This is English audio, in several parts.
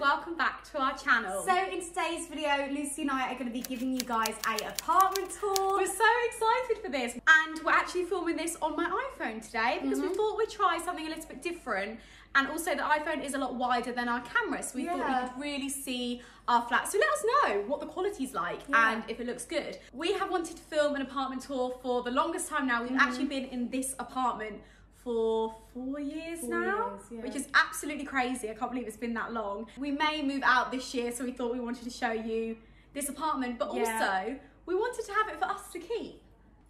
welcome back to our channel. So in today's video, Lucy and I are going to be giving you guys a apartment tour. we're so excited for this and we're actually filming this on my iPhone today because we Mhm. thought we'd try something a little bit different and also the iPhone is a lot wider than our camera so we thought we could really see our flat. So let us know what the quality's like Yeah. and if it looks good. We have wanted to film an apartment tour for the longest time now. We've Mhm. actually been in this apartment for four years Four now, years, yeah. which is absolutely crazy. I can't believe it's been that long. We may move out this year, so we thought we wanted to show you this apartment, but Yeah. also we wanted to have it for us to keep.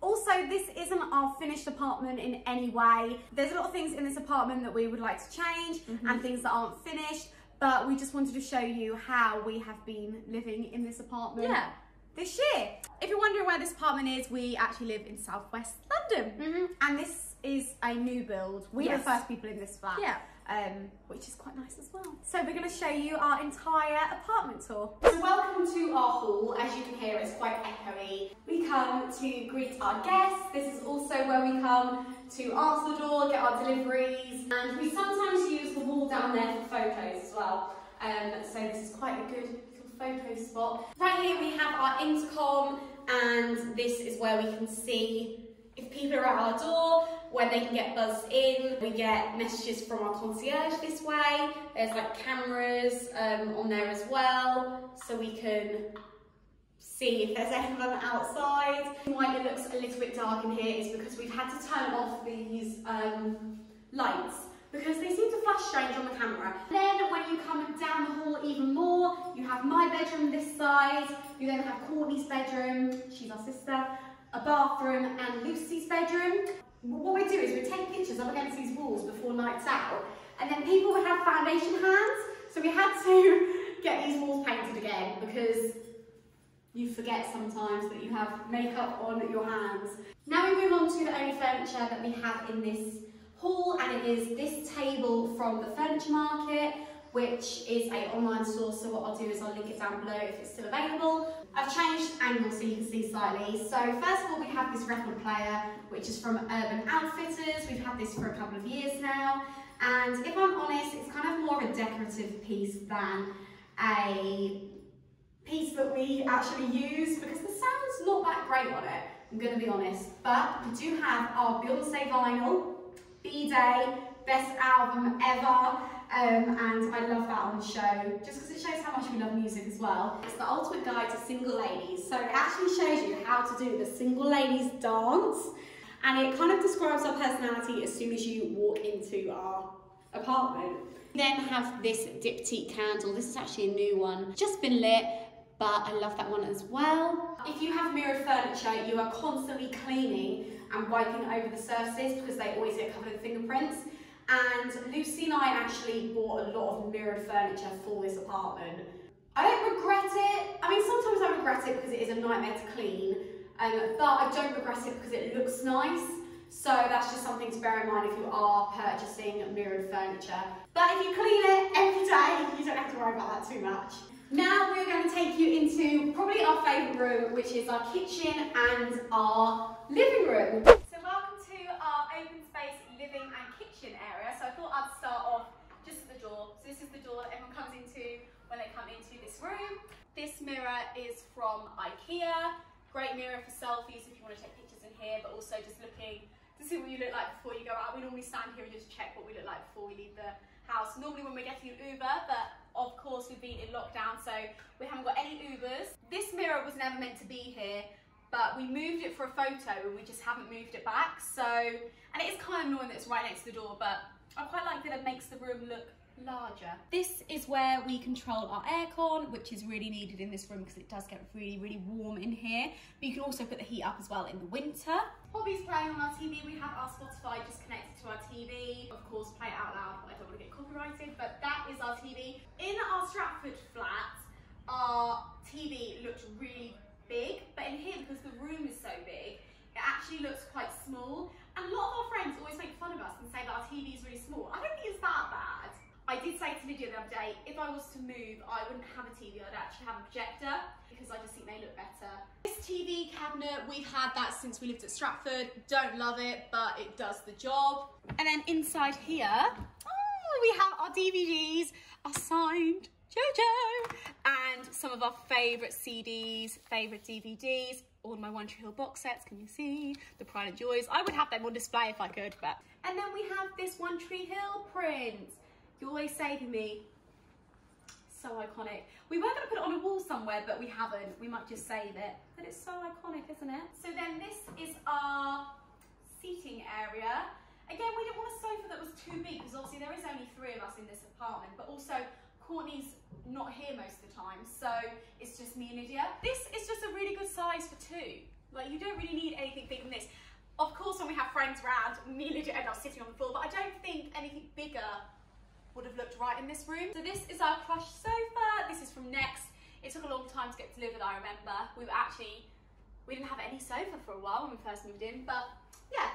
Also, this isn't our finished apartment in any way. There's a lot of things in this apartment that we would like to change Mm-hmm. and things that aren't finished, but we just wanted to show you how we have been living in this apartment Yeah. this year. If you're wondering where this apartment is, we actually live in southwest London. Mm-hmm. And this is a new build. We were Yes. the first people in this flat. Yeah. Um, which is quite nice as well. So we're going to show you our entire apartment tour. So welcome to our hall. As you can hear, it's quite echoey. We come to greet our guests. This is also where we come to answer the door, get our deliveries, and we sometimes use the wall down there for photos as well. Um, so this is quite a good little photo spot. Right here we have our intercom, and this is where we can see if people are at our door, when they can get buzzed in, we get messages from our concierge this way. There's like cameras um, on there as well, so we can see if there's anyone outside. Why it looks a little bit dark in here is because we've had to turn off these um, lights because they seem to flash strange on the camera. Then when you come down the hall even more, you have my bedroom this side, you then have Courtney's bedroom, she's our sister, a bathroom and Lucy's bedroom. What we do is we take pictures up against these walls before nights out and then people would have foundation hands so we had to get these walls painted again because you forget sometimes that you have makeup on your hands. Now we move on to the only furniture that we have in this hall and it is this table from the furniture market which is a online store so what I'll do is I'll link it down below if it's still available. I've changed angle so you can see slightly. So first of all we have this record player which is from Urban Outfitters. We've had this for a couple of years now and if I'm honest it's kind of more of a decorative piece than a piece that we actually use because the sound's not that great on it, I'm to be honest. But we do have our Beyonce vinyl, B-Day, best album ever, um, and I love that on the show, just because it shows how much we love music as well. It's the ultimate guide to single ladies, so it actually shows you how to do the single ladies dance, and it kind of describes our personality as soon as you walk into our apartment. Then have this diptyque candle. This is actually a new one, just been lit, but I love that one as well. If you have mirrored furniture, you are constantly cleaning and wiping over the surfaces because they always get covered in fingerprints. And Lucy and I actually bought a lot of mirrored furniture for this apartment. I don't regret it. I mean, sometimes I regret it because it is a nightmare to clean, um, but I don't regret it because it looks nice. So that's just something to bear in mind if you are purchasing mirrored furniture. But if you clean it every day, you don't have to worry about that too much. Now we're going to take you into probably our favourite room, which is our kitchen and our living room. So welcome to our open space living and kitchen area. So I thought I'd start off just at the door. So this is the door that everyone comes into when they come into this room. This mirror is from IKEA. Great mirror for selfies if you want to take pictures in here, but also just looking to see what you look like before you go out. We normally stand here and just check what we look like before we leave the house. Normally when we're getting an Uber, but of course we've been in lockdown, so we haven't got any Ubers. This mirror was never meant to be here, but we moved it for a photo and we just haven't moved it back. So, and it is kind of annoying that it's right next to the door, but I quite like that it makes the room look larger. This is where we control our aircon, which is really needed in this room because it does get really, really warm in here. But you can also put the heat up as well in the winter. Hobbies playing on our TV, we have our Spotify just connected to our TV. Of course, play it out loud, but I don't want to get copyrighted, but that is our TV. In our Stratford flat, our TV looked really big, but in here, because the room is so big, it actually looks quite small. And a lot of our friends always make fun of us and say that our TV is really small. I don't think it's that bad. I did say to Lydia the other day, if I was to move, I wouldn't have a TV, I'd actually have a projector because I just think they look better. This TV cabinet, we've had that since we lived at Stratford. Don't love it, but it does the job. And then inside here, oh, we have our DVDs, our signed Jojo and some of our favourite CDs, favourite DVDs, all my One Tree Hill box sets, can you see? The Pride and Joys. I would have them on display if I could, but... And then we have this One Tree Hill print. You always say to me, so iconic. We were going to put it on a wall somewhere, but we haven't. We might just save it. But it's so iconic, isn't it? So then this is our seating area. Again, we didn't want a sofa that was too big because obviously there is only three of us in this apartment, but also Courtney's not here most of the time, so it's just me and Lydia. This is just a really good size for two. Like, you don't really need anything bigger than this. Of course, when we have friends around, me and Lydia end up sitting on the floor, but I don't think anything bigger would have looked right in this room. So this is our plush sofa. This is from Next. It took a long time to get delivered, I remember. We were actually, we didn't have any sofa for a while when we first moved in, but yeah,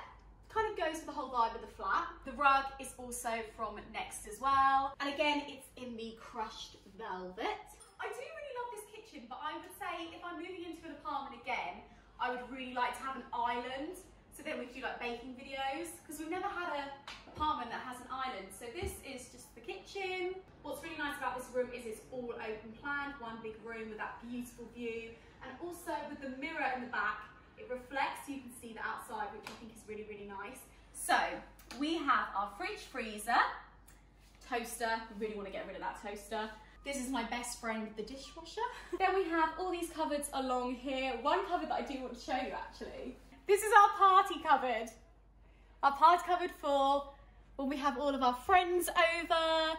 kind of goes with the whole vibe of the flat. The rug is also from Next as well. And again, it's in the crushed velvet. I do really love this kitchen, but I would say if I'm moving into an apartment again, I would really like to have an island. So then we could do like baking videos, because we've never had an apartment that has an island. So this is just the kitchen. What's really nice about this room is it's all open plan, one big room with that beautiful view. And also with the mirror in the back, it reflects, you can see the outside, which I think is really, really nice. So we have our fridge freezer, toaster, we really want to get rid of that toaster. This is my best friend, the dishwasher. then we have all these cupboards along here. One cupboard that I do want to show you actually. This is our party cupboard. Our party cupboard for when we have all of our friends over.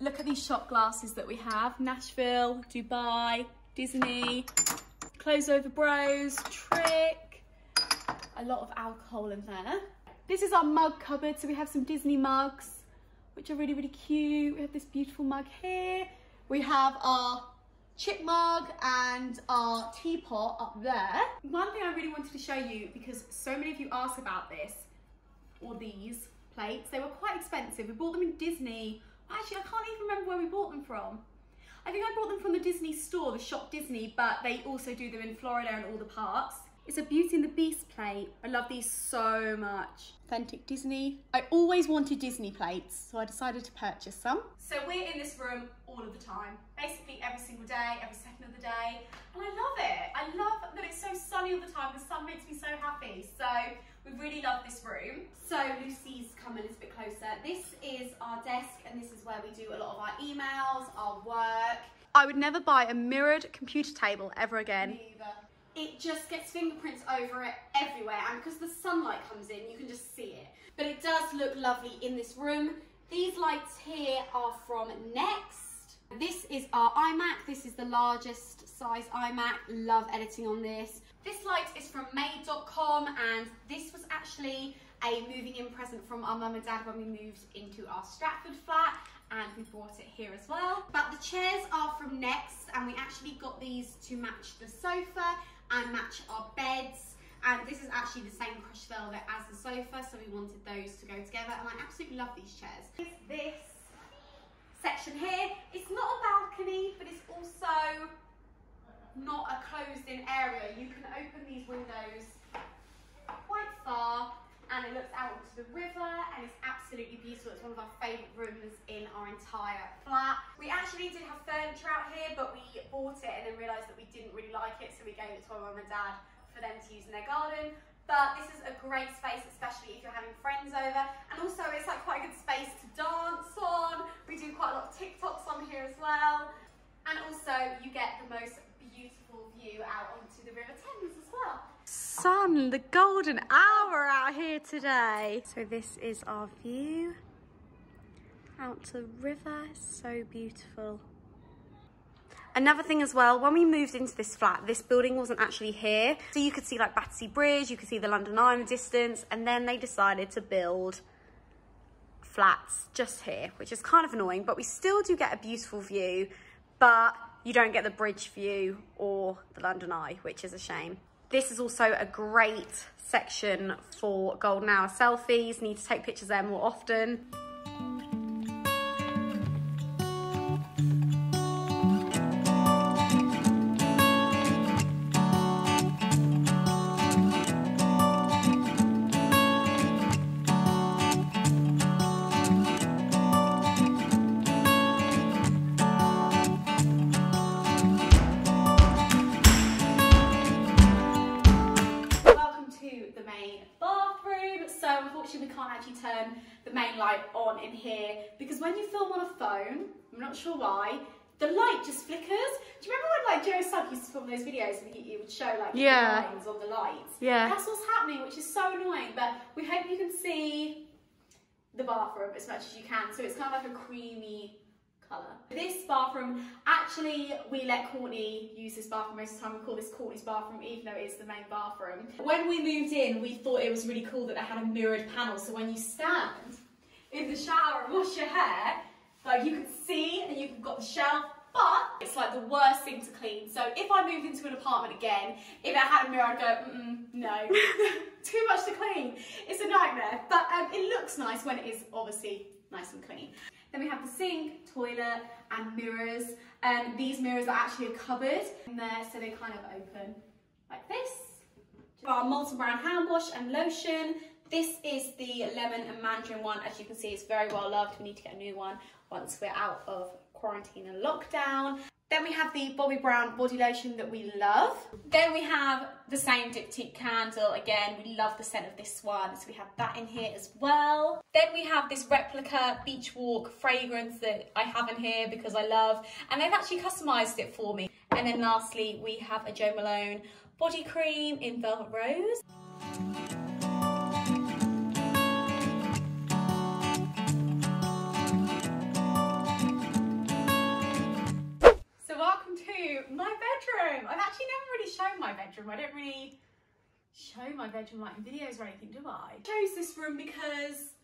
Look at these shot glasses that we have. Nashville, Dubai, Disney, Close Over Bros, Trick, a lot of alcohol in there. This is our mug cupboard, so we have some Disney mugs, which are really, really cute. We have this beautiful mug here. We have our chip mug and our teapot up there. One thing I really wanted to show you, because so many of you ask about this, or these plates, they were quite expensive. We bought them in Disney. Actually, I can't even remember where we bought them from. I think I bought them from the Disney store, the shop Disney, but they also do them in Florida and all the parks. It's a Beauty and the Beast plate. I love these so much. Authentic Disney. I always wanted Disney plates, so I decided to purchase some. So we're in this room all of the time. Basically every single day, every second of the day. And I love it. I love that it's so sunny all the time. The sun makes me so happy. So we really love this room. So Lucy's come a little bit closer. This is our desk and this is where we do a lot of our emails, our work. I would never buy a mirrored computer table ever again. Neither. It just gets fingerprints over it everywhere and because the sunlight comes in, you can just see it. But it does look lovely in this room. These lights here are from Next. This is our iMac. This is the largest size iMac. Love editing on this. This light is from made.com and this was actually a moving in present from our mum and dad when we moved into our Stratford flat and we bought it here as well. But the chairs are from Next and we actually got these to match the sofa and match our beds and this is actually the same crushed velvet as the sofa so we wanted those to go together and I absolutely love these chairs. This section here, it's not a balcony but it's also not a closed in area. You can open these windows quite far and it looks out onto the river and it's absolutely beautiful. It's one of our favourite rooms in our entire flat. We actually did have furniture out here but we bought it and then realised that we didn't really like it so we gave it to our mum and dad for them to use in their garden. But this is a great space, especially if you're having friends over. And also it's like quite a good space to dance on. We do quite a lot of TikToks on here as well. And also you get the most beautiful view out onto the River Thames as well. Sun, the golden hour out here today. So this is our view out to the river, so beautiful. Another thing as well, when we moved into this flat, this building wasn't actually here. So you could see like Battersea Bridge, you could see the London Eye in the distance, and then they decided to build flats just here, which is kind of annoying, but we still do get a beautiful view, but you don't get the bridge view or the London Eye, which is a shame. This is also a great section for golden hour selfies. Need to take pictures there more often. I'm not sure why, the light just flickers. Do you remember when like Joe Sugg used to film those videos and he, would show like yeah. the lines on the lights? Yeah. That's what's happening, which is so annoying. But we hope you can see the bathroom as much as you can. So it's kind of like a creamy colour. This bathroom, actually we let Courtney use this bathroom most of the time. We call this Courtney's bathroom even though it's the main bathroom. When we moved in, we thought it was really cool that they had a mirrored panel. So when you stand in the shower and wash your hair, like you can see and you've got the shelf, but it's like the worst thing to clean. So if I moved into an apartment again, if I had a mirror, I'd go, mm, -mm no, too much to clean. It's a nightmare, but um, it looks nice when it is obviously nice and clean. Then we have the sink, toilet, and mirrors. And um, these mirrors are actually a cupboard in there, so they kind of open like this. Our Brown hand wash and lotion. This is the lemon and mandarin one. As you can see, it's very well loved. We need to get a new one once we're out of quarantine and lockdown. Then we have the Bobbi Brown body lotion that we love. Then we have the same Diptyque candle. Again, we love the scent of this one, so we have that in here as well. Then we have this replica Beach Walk fragrance that I have in here because I love, and they've actually customized it for me. And then lastly, we have a Jo Malone body cream in Velvet Rose. Show my bedroom like in videos or anything, do I? I chose this room because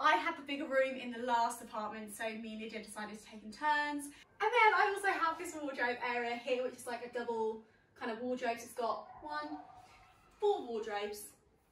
I had the bigger room in the last apartment, so me and Lydia decided to take in turns. And then I also have this wardrobe area here, which is like a double kind of wardrobe. It's got one, four wardrobes,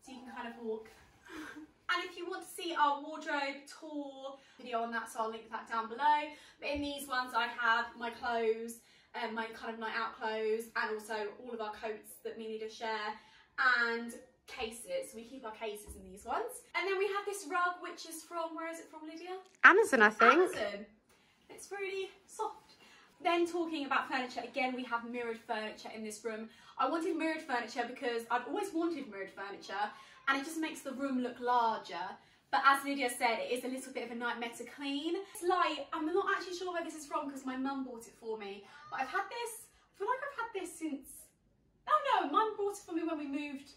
so you can kind of walk. And if you want to see our wardrobe tour video on that, so I'll link that down below. But in these ones, I have my clothes, um, my kind of night out clothes and also all of our coats that me and Lydia share and cases. We keep our cases in these ones. And then we have this rug which is from, where is it from Lydia? Amazon I think. Amazon. It's really soft. Then talking about furniture, again we have mirrored furniture in this room. I wanted mirrored furniture because I've always wanted mirrored furniture and it just makes the room look larger. But as Lydia said, it is a little bit of a nightmare to clean. It's light, I'm not actually sure where this is from because my mum bought it for me. But I've had this, I feel like I've had this since, oh no, mum bought it for me when we moved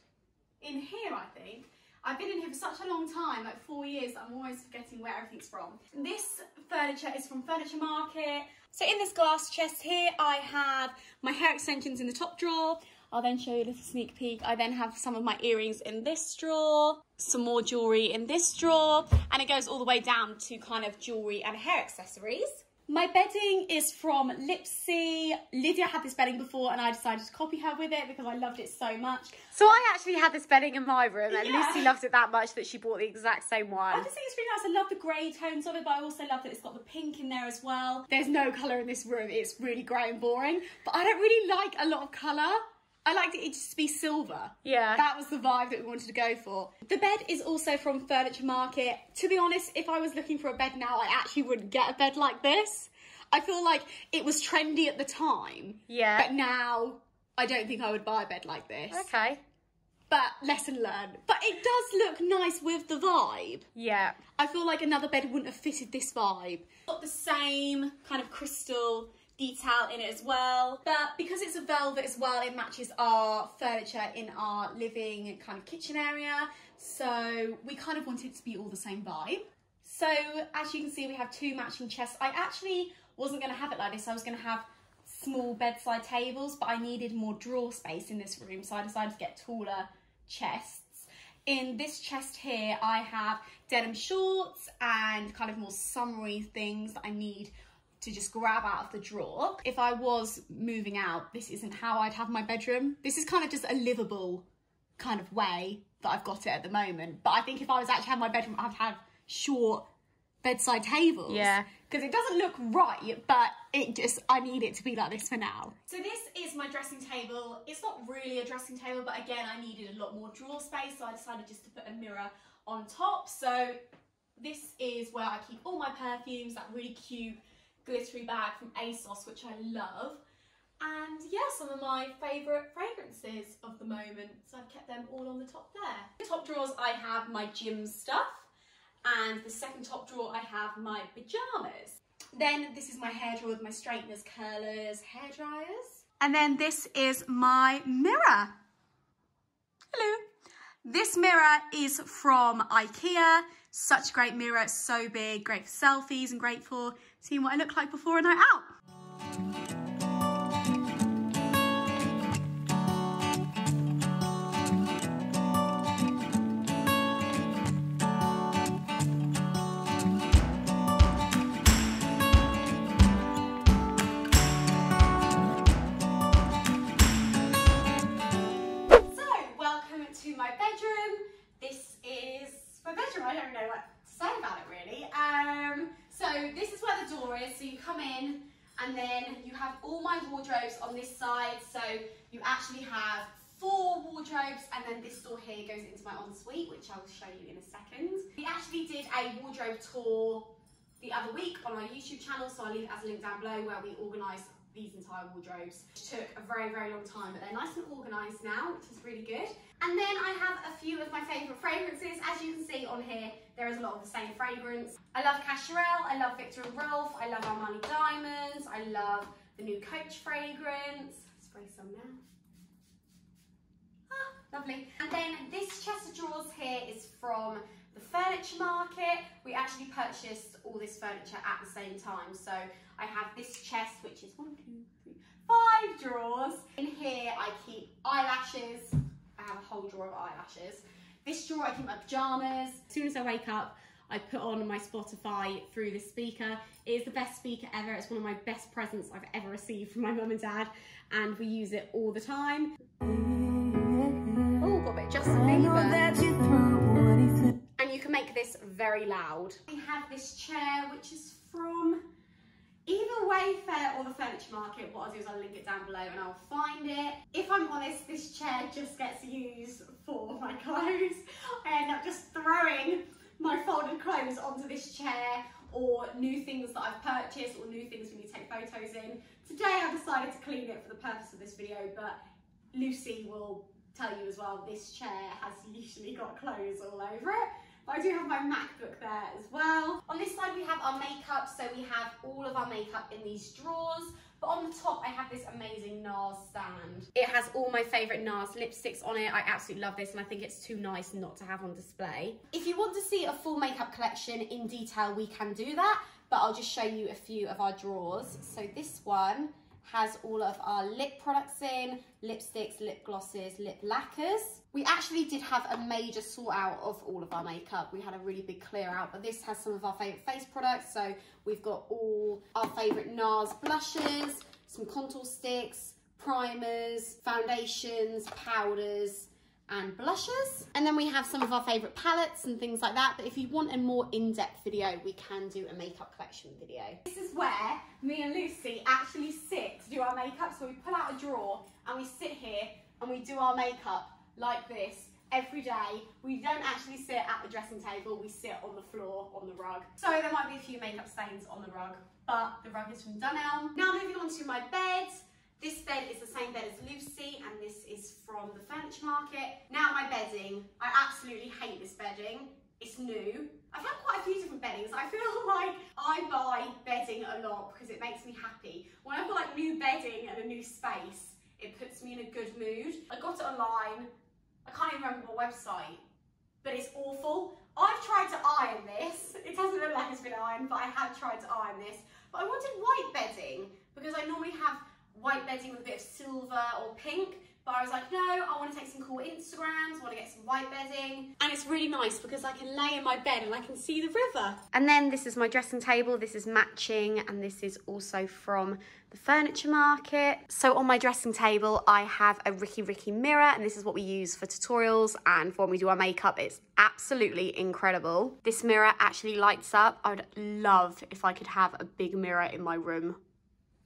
in here, I think. I've been in here for such a long time, like four years, that I'm always forgetting where everything's from. This furniture is from Furniture Market. So in this glass chest here, I have my hair extensions in the top drawer. I'll then show you a little sneak peek. I then have some of my earrings in this drawer, some more jewellery in this drawer, and it goes all the way down to kind of jewellery and hair accessories. My bedding is from Lipsy. Lydia had this bedding before and I decided to copy her with it because I loved it so much. So I actually had this bedding in my room and yeah. Lucy loved it that much that she bought the exact same one. I just think it's really nice. I love the grey tones of it, but I also love that it's got the pink in there as well. There's no colour in this room. It's really grey and boring, but I don't really like a lot of colour. I liked it just to be silver. Yeah. That was the vibe that we wanted to go for. The bed is also from Furniture Market. To be honest, if I was looking for a bed now, I actually wouldn't get a bed like this. I feel like it was trendy at the time. Yeah. But now, I don't think I would buy a bed like this. Okay. But lesson learned. But it does look nice with the vibe. Yeah. I feel like another bed wouldn't have fitted this vibe. Got the same kind of crystal detail in it as well. But because it's a velvet as well, it matches our furniture in our living kind of kitchen area. So we kind of wanted it to be all the same vibe. So as you can see, we have two matching chests. I actually wasn't going to have it like this. I was going to have small bedside tables, but I needed more drawer space in this room. So I decided to get taller chests. In this chest here, I have denim shorts and kind of more summery things that I need to just grab out of the drawer. If I was moving out, this isn't how I'd have my bedroom. This is kind of just a livable kind of way that I've got it at the moment. But I think if I was actually have my bedroom, I'd have short bedside tables. Yeah. Because it doesn't look right, but it just, I need it to be like this for now. So this is my dressing table. It's not really a dressing table, but again, I needed a lot more drawer space, so I decided just to put a mirror on top. So this is where I keep all my perfumes, that really cute glittery bag from ASOS, which I love. And yeah, some of my favourite fragrances of the moment. So I've kept them all on the top there. The top drawers, I have my gym stuff. And the second top drawer, I have my pajamas. Then this is my hair drawer with my straighteners, curlers, hair dryers. And then this is my mirror. This mirror is from Ikea. Such a great mirror, so big, great for selfies and great for seeing what I look like before a night out. And then this door here goes into my ensuite, which I will show you in a second. We actually did a wardrobe tour the other week on our YouTube channel, so I'll leave it as a link down below where we organised these entire wardrobes. Took a very, very long time, but they're nice and organised now, which is really good. And then I have a few of my favourite fragrances. As you can see on here, there is a lot of the same fragrance. I love Cacharel, I love Viktor and Rolf, I love Armani Diamonds, I love the new Coach fragrance. Spray some now. Lovely. And then this chest of drawers here is from the furniture market. We actually purchased all this furniture at the same time. So I have this chest, which is one, two, three, five drawers. In here, I keep eyelashes. I have a whole drawer of eyelashes. This drawer, I keep my pajamas. As soon as I wake up, I put on my Spotify through the speaker. It is the best speaker ever. It's one of my best presents I've ever received from my mum and dad, and we use it all the time. Got a bit of Justin Bieber. And you can make this very loud. We have this chair, which is from either Wayfair or the Furniture Market. What I'll do is I'll link it down below and I'll find it. If I'm honest, this chair just gets used for my clothes. I end up just throwing my folded clothes onto this chair or new things that I've purchased or new things we need to take photos in. Today I decided to clean it for the purpose of this video, but Lucy will tell you as well, this chair has usually got clothes all over it. But I do have my MacBook there as well. On this side we have our makeup, so we have all of our makeup in these drawers. But on the top I have this amazing NARS stand. It has all my favourite NARS lipsticks on it. I absolutely love this and I think it's too nice not to have on display. If you want to see a full makeup collection in detail, we can do that. But I'll just show you a few of our drawers. So this one has all of our lip products in, lipsticks, lip glosses, lip lacquers. We actually did have a major sort out of all of our makeup. We had a really big clear out, but this has some of our favourite face products. So we've got all our favourite NARS blushes, some contour sticks, primers, foundations, powders, and blushes. And then we have some of our favourite palettes and things like that. But if you want a more in-depth video, we can do a makeup collection video. This is where me and Lucy actually sit to do our makeup. So we pull out a drawer and we sit here and we do our makeup like this every day. We don't actually sit at the dressing table, we sit on the floor, on the rug. So there might be a few makeup stains on the rug, but the rug is from Dunelm. Now moving on to my bed. This bed is the same bed as Lucy and this is from the furniture market. Now my bedding, I absolutely hate this bedding. It's new. I've had quite a few different beddings. I feel like I buy bedding a lot because it makes me happy. When I've got like new bedding and a new space, it puts me in a good mood. I got it online. I can't even remember what website, but it's awful. I've tried to iron this. It doesn't look like it's been ironed, but I have tried to iron this. But I wanted white bedding because I normally have white bedding with a bit of silver or pink. But I was like, no, I want to take some cool Instagrams, I want to get some white bedding. And it's really nice because I can lay in my bed and I can see the river. And then this is my dressing table. This is matching and this is also from the furniture market. So on my dressing table, I have a Ricky Ricky mirror and this is what we use for tutorials and for when we do our makeup. It's absolutely incredible. This mirror actually lights up. I would love if I could have a big mirror in my room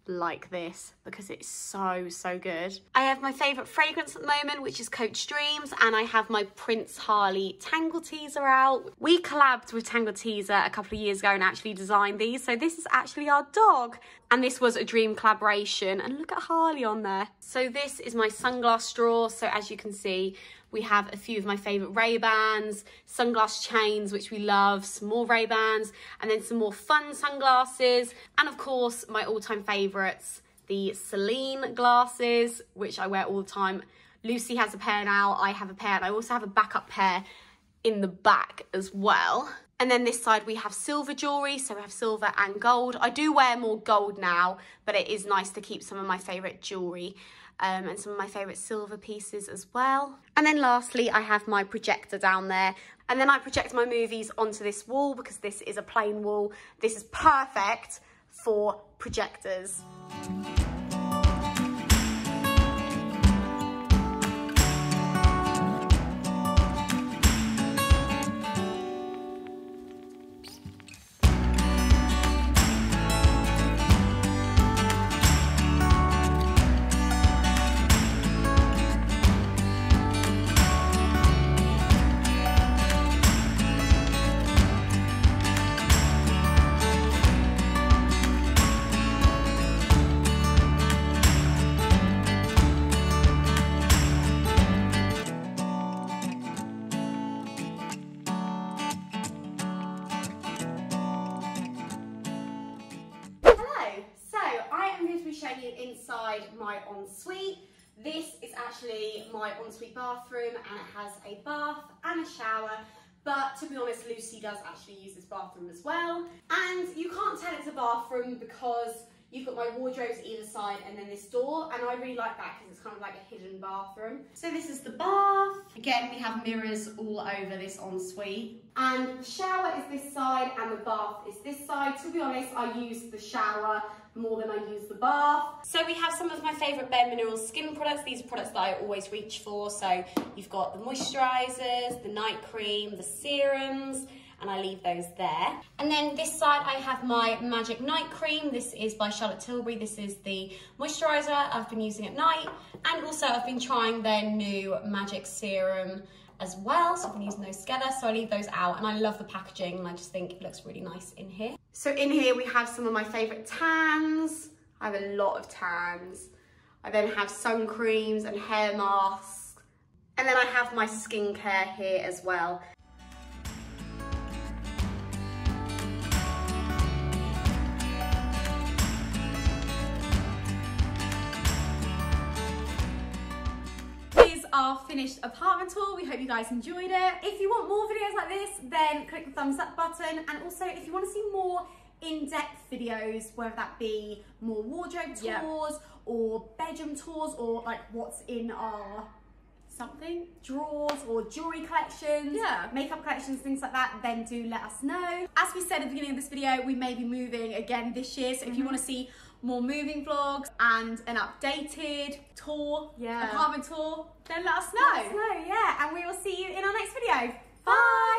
like this because it's so so good. I have my favorite fragrance at the moment which is coach dreams and i have my prince harley Tangle Teezer out. We collabed with Tangle Teezer a couple of years ago and actually designed these. So this is actually our dog. And this was a dream collaboration. And look at harley on there. So this is my sunglass straw so as you can see We have a few of my favourite Ray-Bans, sunglass chains, which we love, some more Ray-Bans, and then some more fun sunglasses. And of course, my all-time favourites, the Celine glasses, which I wear all the time. Lucy has a pair now, I have a pair, and I also have a backup pair in the back as well. And then this side we have silver jewellery, so we have silver and gold. I do wear more gold now, but it is nice to keep some of my favourite jewellery um, and some of my favourite silver pieces as well. And then lastly, I have my projector down there. And then I project my movies onto this wall because this is a plain wall. This is perfect for projectors. My ensuite bathroom and it has a bath and a shower. But to be honest Lucy does actually use this bathroom as well. And you can't tell it's a bathroom because You've got my wardrobes either side and then this door and I really like that because it's kind of like a hidden bathroom. So this is the bath. Again, we have mirrors all over this ensuite. And the shower is this side and the bath is this side. To be honest, I use the shower more than I use the bath. So we have some of my favourite Bare Minerals skin products. These are products that I always reach for. So you've got the moisturisers, the night cream, the serums, and I leave those there. And then this side I have my Magic Night Cream. This is by Charlotte Tilbury. This is the moisturiser I've been using at night. And also I've been trying their new Magic Serum as well. So I've been using those together, so I leave those out. And I love the packaging and I just think it looks really nice in here. So in here we have some of my favourite tans. I have a lot of tans. I then have sun creams and hair masks. And then I have my skincare here as well. Finished apartment tour. We hope you guys enjoyed it. If you want more videos like this, then click the thumbs up button. And also, if you want to see more in-depth videos, whether that be more wardrobe tours yep. or bedroom tours or like what's in our something drawers or jewelry collections yeah makeup collections things like that then do let us know as we said at the beginning of this video we may be moving again this year so mm -hmm. if you mm-hmm. want to see more moving vlogs and an updated tour, yeah. apartment tour, then let us know. Let us know, yeah. And we will see you in our next video. Bye. Bye.